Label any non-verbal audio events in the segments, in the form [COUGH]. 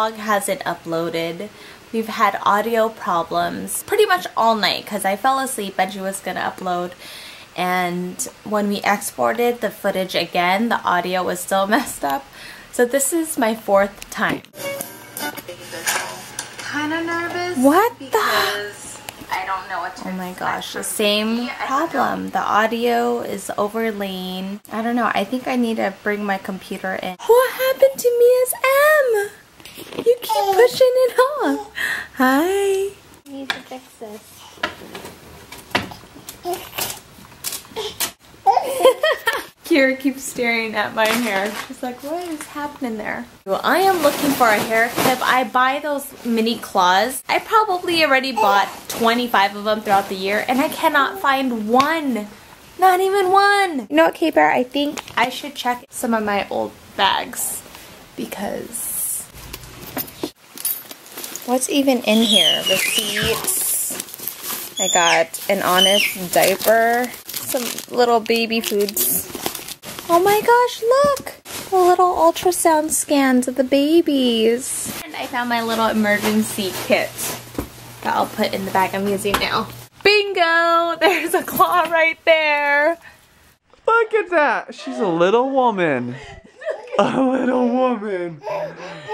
vlog hasn't uploaded. We've had audio problems pretty much all night because I fell asleep and she was gonna upload. And when we exported the footage again, the audio was still [LAUGHS] messed up. So this is my fourth time. Kind of nervous. What the? because I don't know what to Oh my gosh, the same me. I don't know. problem. The audio is overlaying. I don't know. I think I need to bring my computer in. What happened to Miya's M? You keep pushing it off. Hi. Need to fix this. [LAUGHS] Keira keeps staring at my hair. She's like, what is happening there? Well, I am looking for a hair clip. I buy those mini claws. I probably already bought 25 of them throughout the year and I cannot find one. Not even one. You know what, K-Bear? I think I should check some of my old bags because what's even in here? Receipts. I got an honest diaper, some little baby foods. Oh my gosh, look! The little ultrasound scans of the babies. And I found my little emergency kit that I'll put in the bag I'm using now. Bingo! [LAUGHS] There's a claw right there. Look at that. She's a little woman. A little woman.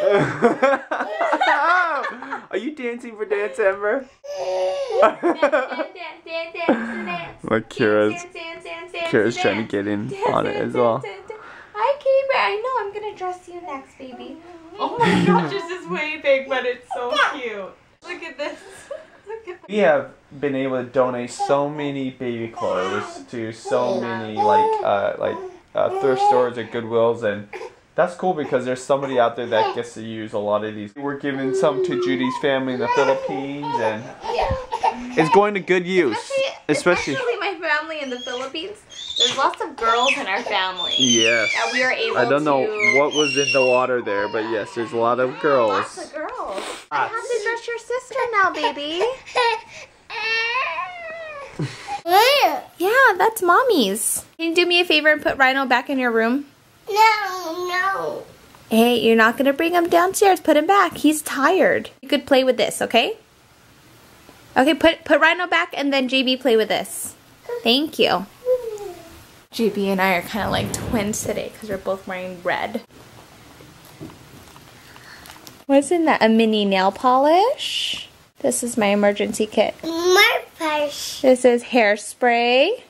[LAUGHS] Are you dancing for Dancember? Look, [LAUGHS] Keira's Keira's trying to get in on it as well. Hi, K-Bear. I know I'm gonna dress you next, baby. Oh my [LAUGHS] gosh, this is way big, but it's so cute. Look at this. Look at We have been able to donate so many baby clothes to so many like uh, like uh, thrift stores or Goodwills and that's cool because there's somebody out there that gets to use a lot of these. We're giving some to Judy's family in the Philippines and it's going to good use. Especially, especially my family in the Philippines. There's lots of girls in our family. yes. That we are able I don't know what was in the water there, but yes, there's a lot of girls. Lots of girls. I have to dress your sister now, baby. [LAUGHS] Yeah, that's mommy's. Can you do me a favor and put Rhino back in your room? No, no. Hey, you're not gonna bring him downstairs. Put him back. He's tired. You could play with this, okay? Okay, put put Rhino back and then JB play with this. Thank you. JB and I are kind of like twins today because we're both wearing red. Wasn't that? A mini nail polish? This is my emergency kit. My purse. This is hairspray.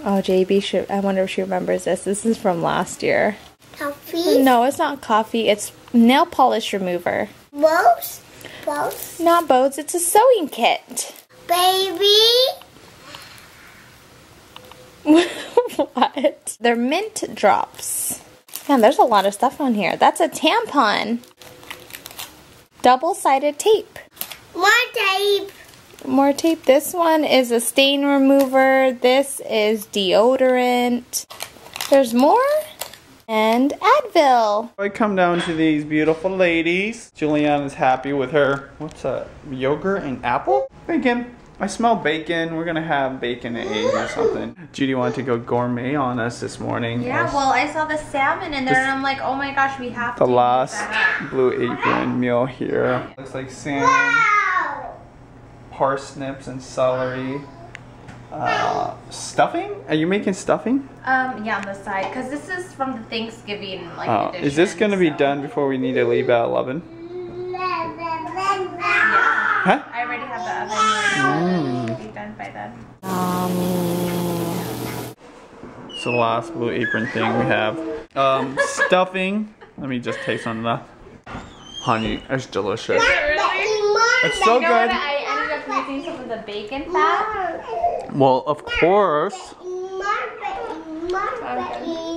Oh, JB should. I wonder if she remembers this. This is from last year. Coffee. No, it's not coffee. It's nail polish remover. Both. Both. Not bows. It's a sewing kit. Baby. [LAUGHS] what? They're mint drops. Man, there's a lot of stuff on here. That's a tampon. Double-sided tape. More tape. More tape. This one is a stain remover. This is deodorant. There's more. And Advil. I come down to these beautiful ladies. Julianna is happy with her. What's that? Yogurt and apple? Bacon. I smell bacon. We're gonna have bacon and eggs or something. Judy wanted to go gourmet on us this morning. Yeah, As well, I saw the salmon in there, This- and I'm like, oh my gosh, we have the to. use last blue apron meal here. Looks like salmon, Wow. Parsnips, and celery. Uh, stuffing? Are you making stuffing? Um, yeah, on the side, because this is from the Thanksgiving like Oh, edition. is this gonna be done before we need to leave at 11? Yeah, Huh? I already have the oven ready. Mm. Be done by then. It's the last blue apron thing we have. Um, [LAUGHS] stuffing. Let me just taste on the honey. It's delicious. It's so you know good. I ended up using some of the bacon fat. Well, of course.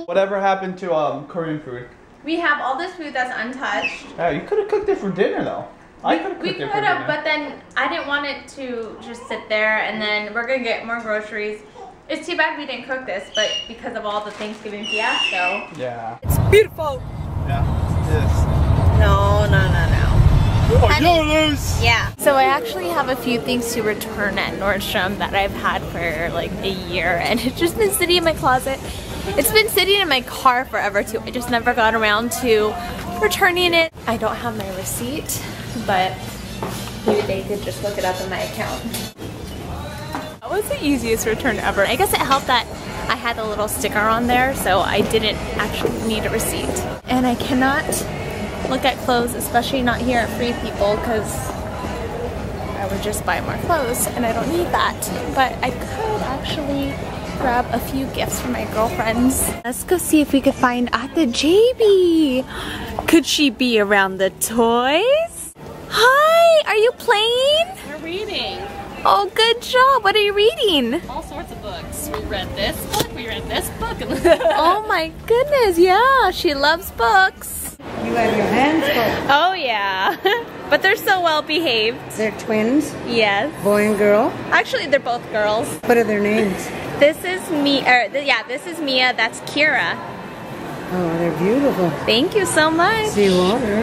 Whatever happened to um Korean food? We have all this food that's untouched. Yeah, you could have cooked it for dinner though. I could have We cooked could it for have, but then I didn't want it to just sit there, and then we're gonna get more groceries. It's too bad we didn't cook this, but because of all the Thanksgiving fiasco. yeah. It's beautiful. Yeah. Yes. No, no, no, no. Oh, yours. Yeah. So I actually have a few things to return at Nordstrom that I've had for like a year and it's just been sitting in my closet. It's been sitting in my car forever too. I just never got around to returning it. I don't have my receipt, but maybe they could just look it up in my account. That was the easiest return ever. I guess it helped that I had a little sticker on there, so I didn't actually need a receipt. And I cannot look at clothes, especially not here at Free People, because I would just buy more clothes, and I don't need that. But I could actually grab a few gifts for my girlfriends. Let's go see if we could find at the JB. Could she be around the toys? Hi, are you playing? We're reading Oh, good job. What are you reading? all sorts of books. We read this book, we read this book. [LAUGHS] Oh my goodness, yeah, she loves books. You have your hands full. Oh yeah, but they're so well behaved. They're twins, Yes. boy and girl. Actually, they're both girls. What are their names? This is me, or th- yeah, this is Miya. That's Keira. Oh, they're beautiful. Thank you so much. Seawater.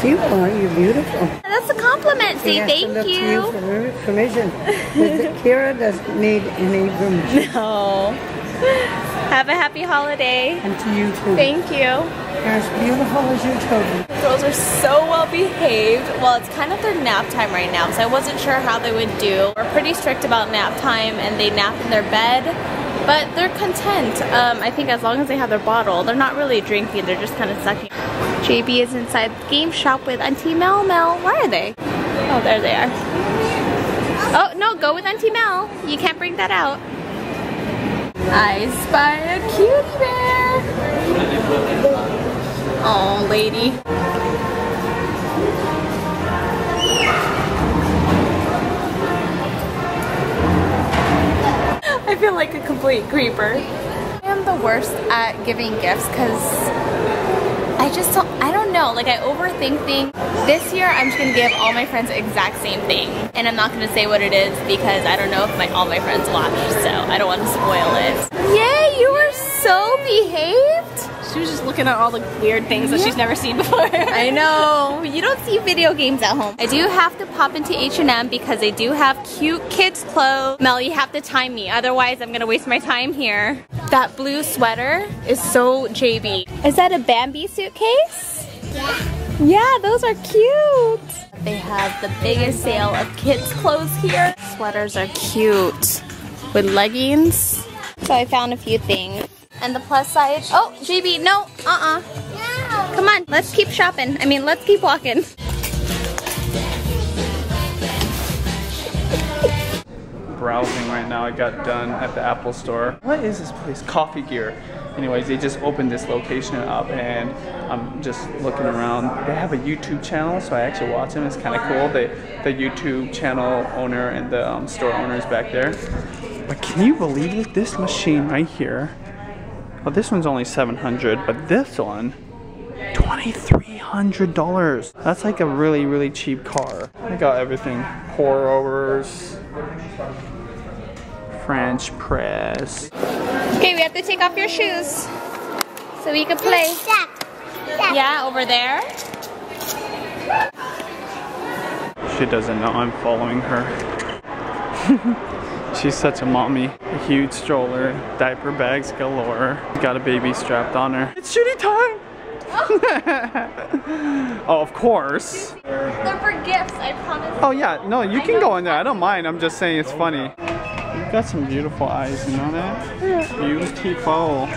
Seawater, you're beautiful. That's a compliment. Say to thank look to you. for per- permission. Keira doesn't need any permission. [LAUGHS] Oh. Have a happy holiday. And to you too. Thank you. You're as beautiful as your children. Girls are so well behaved. Well, it's kind of their nap time right now, so I wasn't sure how they would do. We're pretty strict about nap time and they nap in their bed, but they're content. Um, I think as long as they have their bottle, they're not really drinking, they're just kind of sucking. JB is inside the game shop with Auntie Mel Mel. Where are they? Oh, there they are. Oh, no, go with Auntie Mel. You can't bring that out. I spy a cutie bear. Oh, lady. I feel like a complete creeper. I am the worst at giving gifts because I don't, I don't know, like I overthink things. This year I'm just gonna give all my friends the exact same thing. And I'm not gonna say what it is because I don't know if my all my friends watch, so I don't want to spoil it. Yay, you were so behaved! she was just looking at all the weird things that she's never seen before. [LAUGHS] I know. You don't see video games at home. I do have to pop into H&M because they do have cute kids clothes. Mel, you have to time me. Otherwise, I'm going to waste my time here. That blue sweater is so JB. Is that a Bambi suitcase? Yeah. Yeah, those are cute. They have the biggest sale of kids clothes here. Sweaters are cute with leggings. So I found a few things. And the plus size. Oh, JB, no, uh-uh. Come on, let's keep shopping. I mean, let's keep walking. Browsing right now. I got done at the Apple store. What is this place? Coffee Gear. Anyways, they just opened this location up and I'm just looking around. They have a YouTube channel, so I actually watch them. It's kind of cool. They, the YouTube channel owner and the um, store owner is back there. But can you believe it? This machine right here. Well, this one's only 700, but this one, $2,300. That's like a really, really cheap car. I got everything. Pour overs, French press. Okay, we have to take off your shoes so we can play. Yeah, over there. She doesn't know I'm following her. [LAUGHS] She's such a mommy. A huge stroller, diaper bags galore. Got a baby strapped on her. It's shooting time! [LAUGHS] oh, of course. They're for gifts, I promise. Oh yeah, no, you can go in there. I don't mind. I'm just saying it's funny. You've got some beautiful eyes, you know that? Beautiful.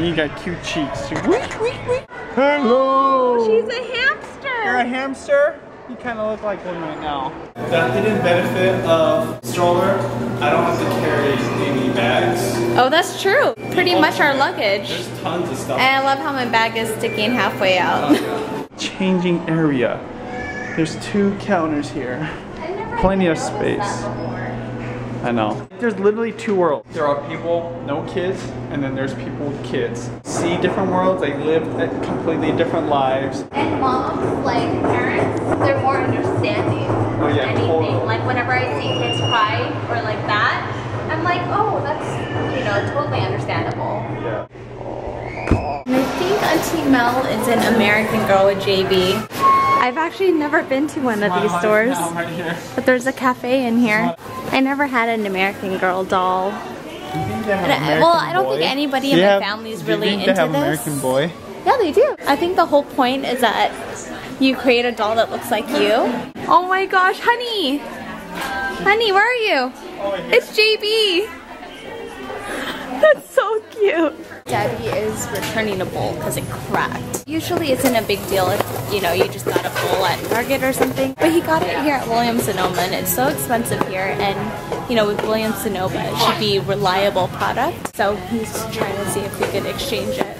You got cute cheeks. too. Week, week, week. Hello. Oh, she's a hamster. You're a hamster? You kind of look like one right now. The hidden benefit of stroller, I don't have to carry any bags. Oh, that's true. Pretty much our luggage. There's tons of stuff. And I love how my bag is sticking halfway out. [LAUGHS] Changing area. There's two counters here. Plenty of space. I know. There's literally two worlds. There are people, no kids, and then there's people with kids. See different worlds, they live at completely different lives. And moms, like parents, they're more understanding. Oh, yeah, Anything. totally. Like whenever I see kids cry or like that, I'm like, oh, that's, you know, totally understandable. Yeah. I think Auntie Mel is an American Girl with JB. I've actually never been to one of these stores, right but there's a cafe in here. I never had an American Girl doll. Do you think they have I- well, I don't think anybody in you my family is do you really think into they have this. American Boy? Yeah, they do. I think the whole point is that you create a doll that looks like you. Oh my gosh, honey! Honey, where are you? Oh it's JB! [LAUGHS] That's so cute. Daddy is returning a bowl because it cracked. Usually it's not a big deal if, you know, you just got a bowl at Target or something. But he got it here at Williams Sonoma and it's so expensive here. And, you know, with Williams Sonoma, it should be reliable product. So he's trying to see if we could exchange it.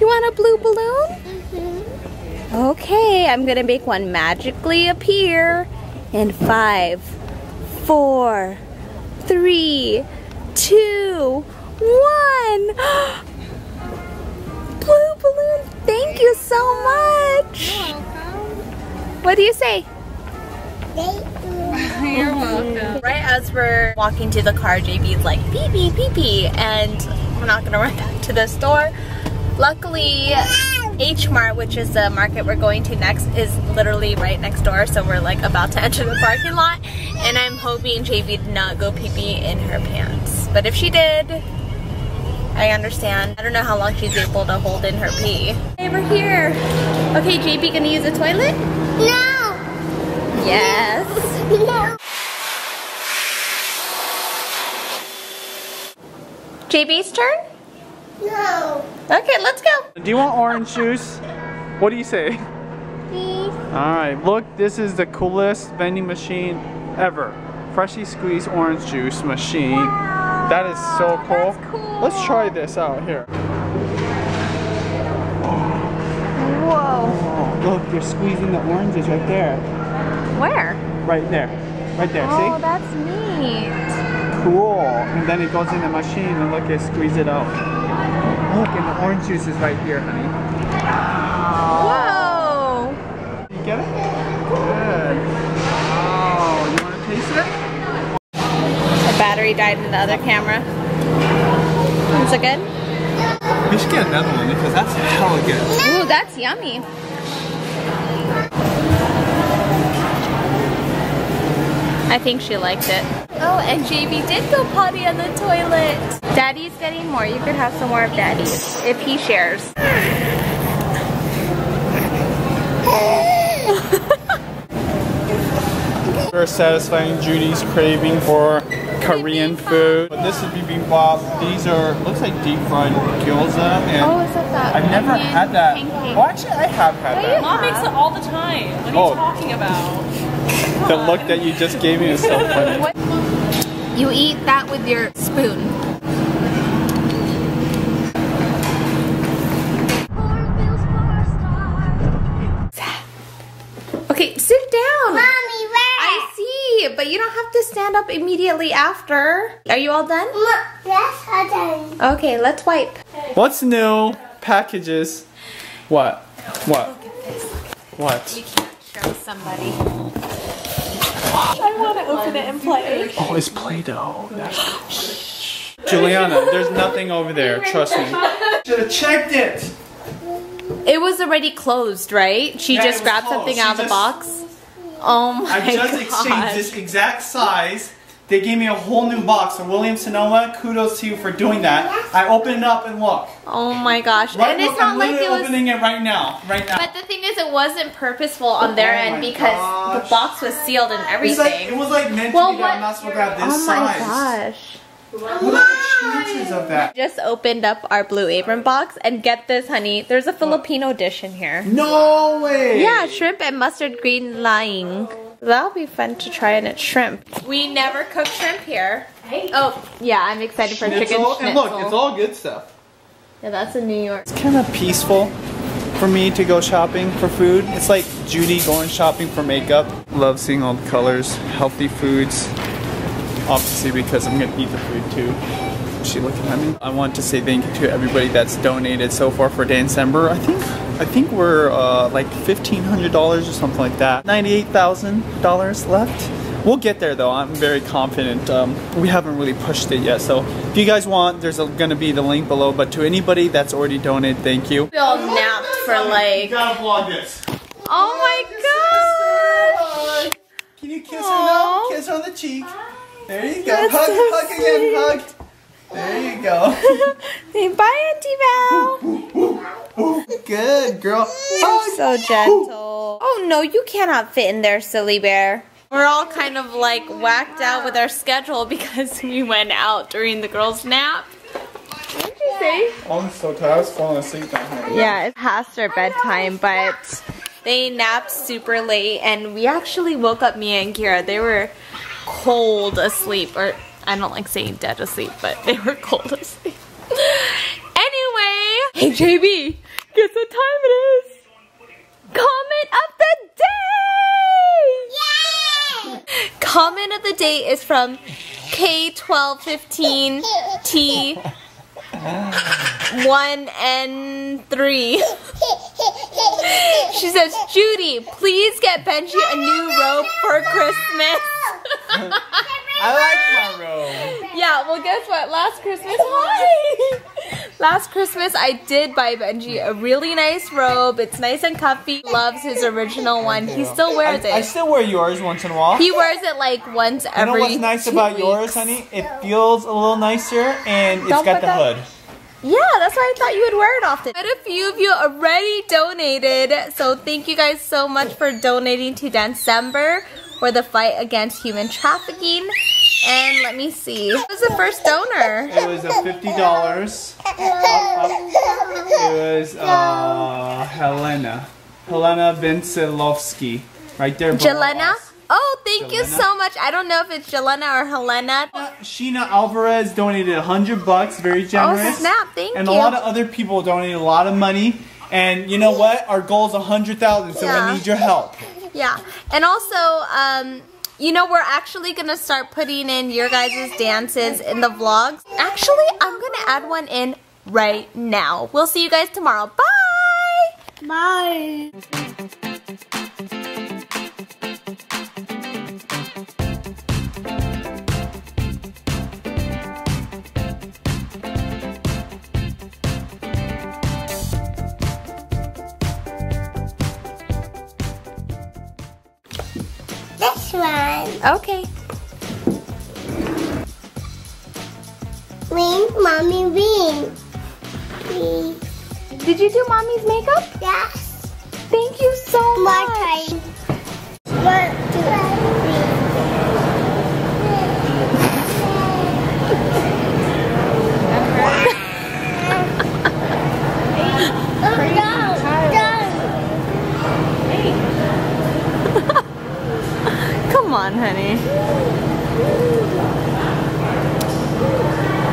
You want a blue balloon? Mm-hmm. Okay, I'm gonna make one magically appear in five, four, three, two, one. [GASPS] Blue balloon, thank you so much. You're welcome. What do you say? [LAUGHS] You're welcome. Right as we're walking to the car, JB's like, pee pee, pee pee, and we're not gonna run back to the store. Luckily, H Mart, which is the market we're going to next, is literally right next door, so we're like about to [LAUGHS] enter the parking lot. And I'm hoping JB did not go pee pee in her pants. But if she did, I understand. I don't know how long she's able to hold in her pee. Hey, we're here. Okay, JB, gonna use the toilet? No. Yes. No. JB's turn? No. Okay, let's go. Do you want orange juice? What do you say? Alright, look, this is the coolest vending machine ever. Freshly squeezed orange juice machine. That is so cool. Cool. Let's try this out here. Whoa. Oh, look, they're squeezing the oranges right there. Where? Right there. Right there, Oh, see? that's neat. Cool. And then it goes in the machine and look, it squeeze it out. Look, and the orange juice is right here, honey. Whoa. You get it? Good. Wow. You want to taste it? The battery died in the other camera. Is it good? We should get another one because that's hella good. Ooh, that's yummy. I think she liked it. And JB did go potty on the toilet. Daddy's getting more. You could have some more of Daddy's if he shares. [LAUGHS] We're satisfying Judy's craving for Korean food. But this is bibimbap. These are looks like deep fried gyoza, and Oh, is that that? I've never onion had that. pancake? Well, actually, I have had that. Mom makes it all the time. What are Oh. you talking about? The look that you just gave me is so [LAUGHS] funny. You eat that with your spoon. Okay, sit down. Mommy, where? I see, but you don't have to stand up immediately after. Are you all done? Yes, I'm done. Okay, let's wipe. What's new? Packages. What? What? What? can't show somebody. I want to open it and play. Oh, it's Play-Doh. Cool. Julianna, there's nothing over there. Trust me. Should have checked it. It was already closed, right? She Yeah, just grabbed closed. something She out of the just- box. Oh my god. I just exchanged this exact size. They gave me a whole new box. So William Sonoma, kudos to you for doing that. I opened it up and look. Oh my gosh. Right, and it's look, not I'm like it was opening it right now. Right now. But the thing is, it wasn't purposeful on their Oh end because gosh. the box was sealed and everything. like it was like meant Well, to be that what- I'm not supposed to have this oh my size. gosh. The of that? Just opened up our Blue Apron box and get this, honey. There's a Filipino dish in here. No way. Yeah, shrimp and mustard green lying. That'll be fun to try and it's shrimp. We never cook shrimp here. Hey. Oh, yeah, I'm excited for chicken Schnitzel, schnitzel. and look, it's all good stuff. yeah, that's in New York. It's kind of peaceful for me to go shopping for food. It's like Judy going shopping for makeup. Love seeing all the colors, healthy foods. Obviously, because I'm gonna eat the food too. Is she looking at me? I want to say thank you to everybody that's donated so far for Dancember. I think I think we're uh, like fifteen hundred dollars or something like that. Ninety-eight thousand dollars left. We'll get there though. I'm very confident. Um, we haven't really pushed it yet. So if you guys want, there's a, gonna be the link below. But to anybody that's already donated, thank you. We all napped for like. gotta vlog this. Oh my gosh! Can you kiss her now? Kiss her on the cheek. There you go. That's hug, so hug again, hug. There you go. [LAUGHS] Say bye, Auntie Val. Good girl. You're oh, so oh. gentle. Oh no, you cannot fit in there, silly bear. We're all kind of like whacked out with our schedule [LAUGHS] because we went out during the girls' nap. What did you say? Oh, I'm so tired. I was falling asleep down here. Yeah, it's past our bedtime, but they napped super late and we actually woke up Miya and Keira. They were cold asleep, or I don't like saying dead asleep, but they were cold asleep. [LAUGHS] anyway, hey JB, guess what time it is? Comment of the day! Yay! Comment of the day is from K1215T. One and three. She says, Judy, please get Benji a new robe for Christmas. [LAUGHS] I like my robe. Yeah, well, guess what? Last Christmas, hi! [LAUGHS] Last Christmas, I did buy Benji a really nice robe. It's nice and comfy. Loves his original one. He still wears I, I still wear yours once in a while. He wears it like once every. you know what's nice two about yours, honey? It feels a little nicer and it's Don't got the that- hood. Yeah, that's why I thought you would wear it often. But a few of you already donated, so thank you guys so much for donating to Dancember for the fight against human trafficking. And let me see, who was the first donor? It was a fifty dollars. It was uh, Helena, Helena Vincilovsky, right there. Jelena? Oh, thank you so much. I don't know if it's Jelena or Helena. Sheena Alvarez donated a hundred bucks, very generous. Oh, generous. snap, thank and you. a lot of other people donated a lot of money. And you know what? Our goal is a hundred thousand, so Yeah. I need your help. Yeah, and also, um, you know, we're actually gonna start putting in your guys' dances in the vlogs. Actually, I'm gonna add one in right now. We'll see you guys tomorrow. Bye! Bye. Okay. Wing, mommy, wing. Please. Did you do mommy's makeup? Yes. Thank you so More much. time two, three. Oh, done, done. Come on, honey.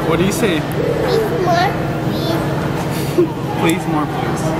What do you say? Please, more, please. Please, more, please.